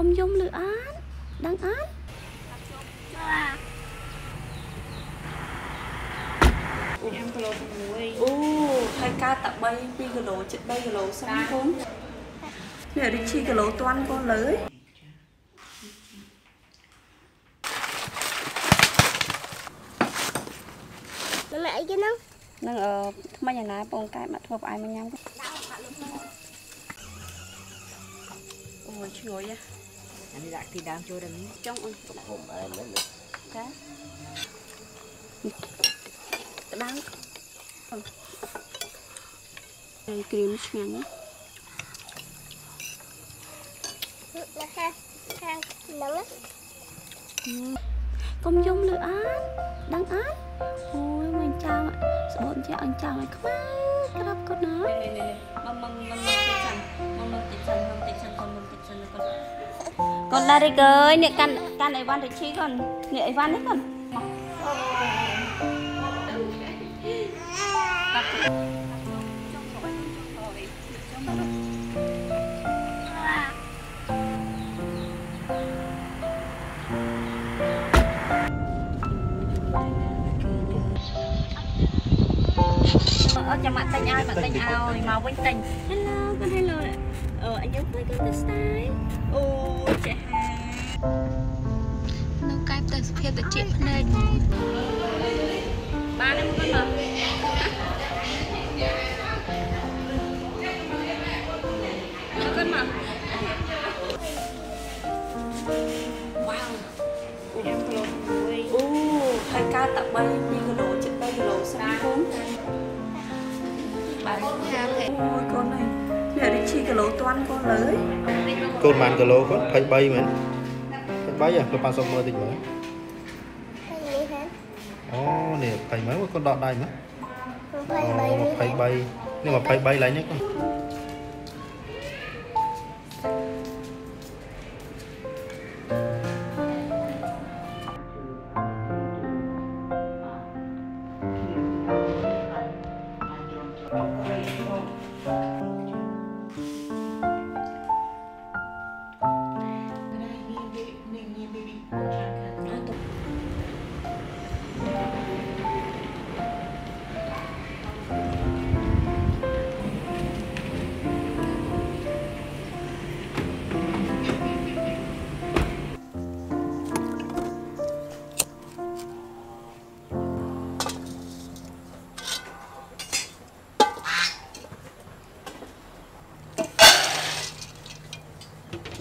ុំយំលឺអានដឹងអាន5គីឡូ6អូហើយការតា3 2គីឡូជិត3គីឡូសិនកូននេះរីឈីគីឡូតាន់កូនលើយម៉ាក់អីគេហ្នឹងនឹងអឺថ្មិញអាណាបងកែមកធ្វើផ្អែមមកញ៉ាំអូយឈ្ងុយហ៎ អានេះដាក់ទីដើមចូលដល់នេះចង់អូនហុំអែមហ្នឹងចាក្តៅអីគ្រីមឆ្ងាញ់ណាណាខាងខាងហ្នឹងកុំយំលឺអានដឹងអានអូ យមិនចាំស្បូនជាអញចាំឲ្យខ្មៅក្រាប់គាត់ណាមកមកមកមកតិចសិនមកមកតិចសិនមកតិចសិនគាត់មកតិចសិនគាត់កូនដារីកអើយនេះកាន់កាន់អីវ៉ាន់ទៅឈីកូននេះអីវ៉ាន់នេះកូនអ មកទិញឲ្យមកទិញឲ្យមកវិញទិញ Hello កូន Hello អឺអញយកទៅកូនទៅស្ទាយអូចេះហានៅកែបទៅសុភាពតិចភ្នែក 50អូយកូនអើយវារីជីគីឡូតាន់កូនលើកូនប៉ុន្មានគីឡូគាត់23មែន23ហ៎គាត់ប៉ាសុំមើលតិចមើលអូនេះ20មើលគាត់ដកដៃមើល23នេះ23នេះ23ឡើងនេះកូន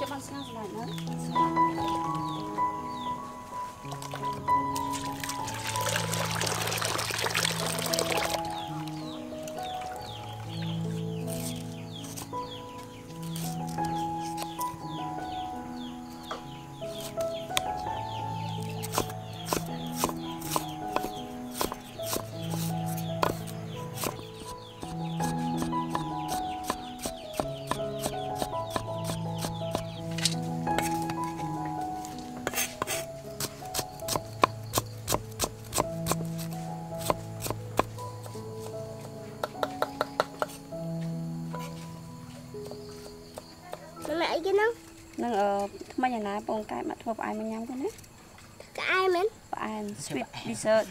Chúc anh sớm. រស្លាយណាម៉ាក់អីគេហ្នឹងនឹងអឺថ្មីអាណាបងកែមកធ្វើផ្អែមមកញ៉ាំទៅណាក្អែមែនផ្អែម sweet dessert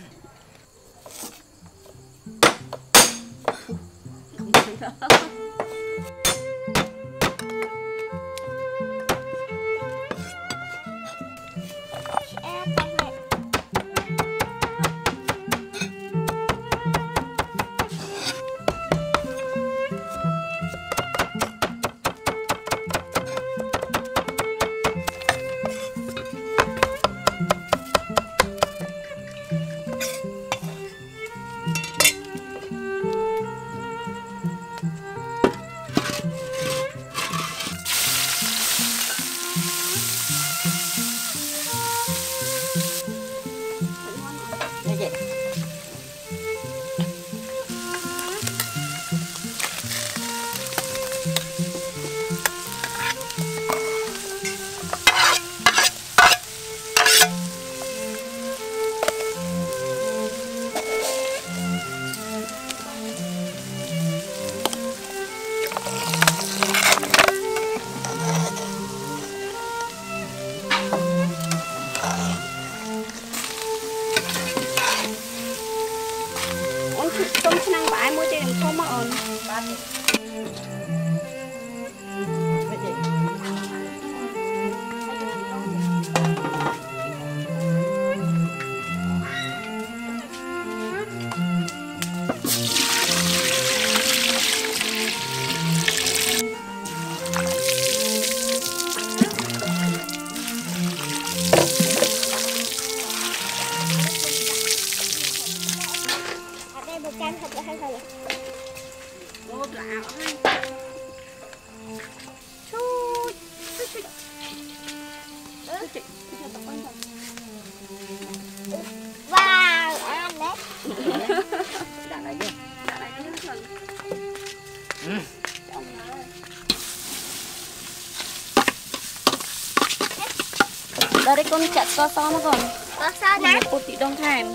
đây con chặt co so nó còn. Co so nè. Một bột tí đông thèm.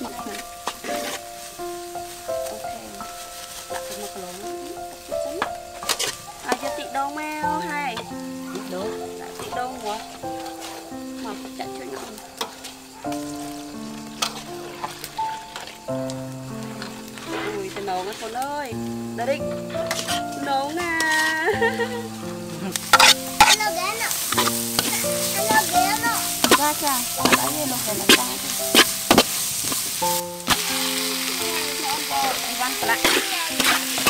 Mặc hả? Ok. Đặt cái mặc lỗ. À giờ tị đông mèo hay. Đúng. Đặt tí đông quá. Mặc chặt cho dạ, nó. Ui, cái nấu nó con ơi. đây, Nấu nè. ចាចាអត់អីទេលោកតែចាអីវ៉ាន់ប្រឡាក់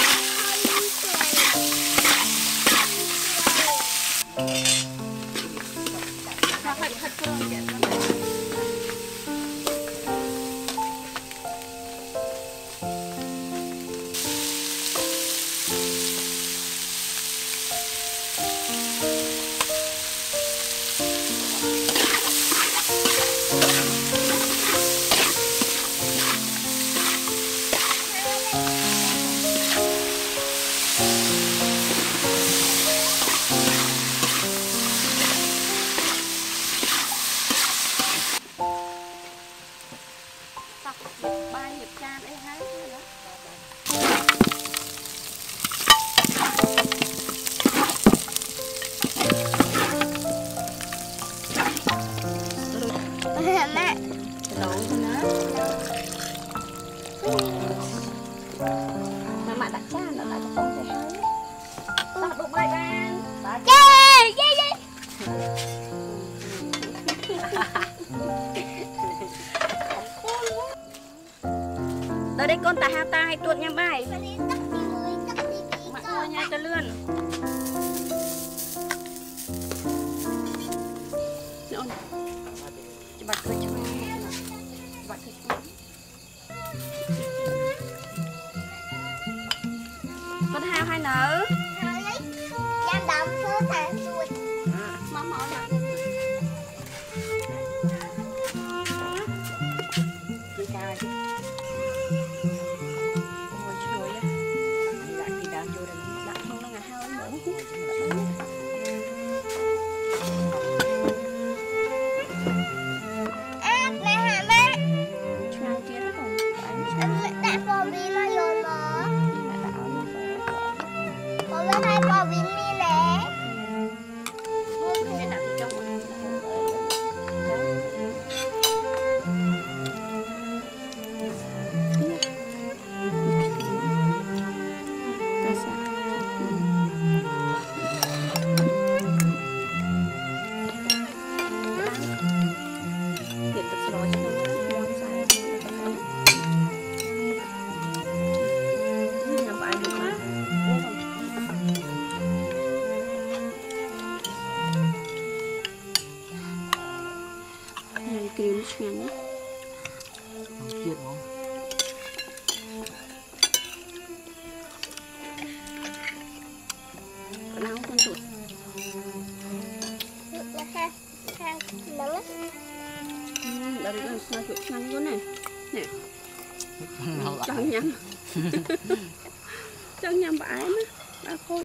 ដល់នេះកូនតាហាតាឲ្យទួតញ៉ាំបាយមកគួរញ៉ាំទៅលឿនអូនច្បាស់ឃើញឆ្ងាយច្បាស់ឃើញឆ្ងាយគាត់ហៅឲ្យនៅចាំដើមឈើតែ Nóng kiệt không? Nóng không tụt Nó khá, khá nóng á Đó là sao tụt nhanh Chẳng nhầm, Chẳng nhầm bà ấy nữa Bà cô.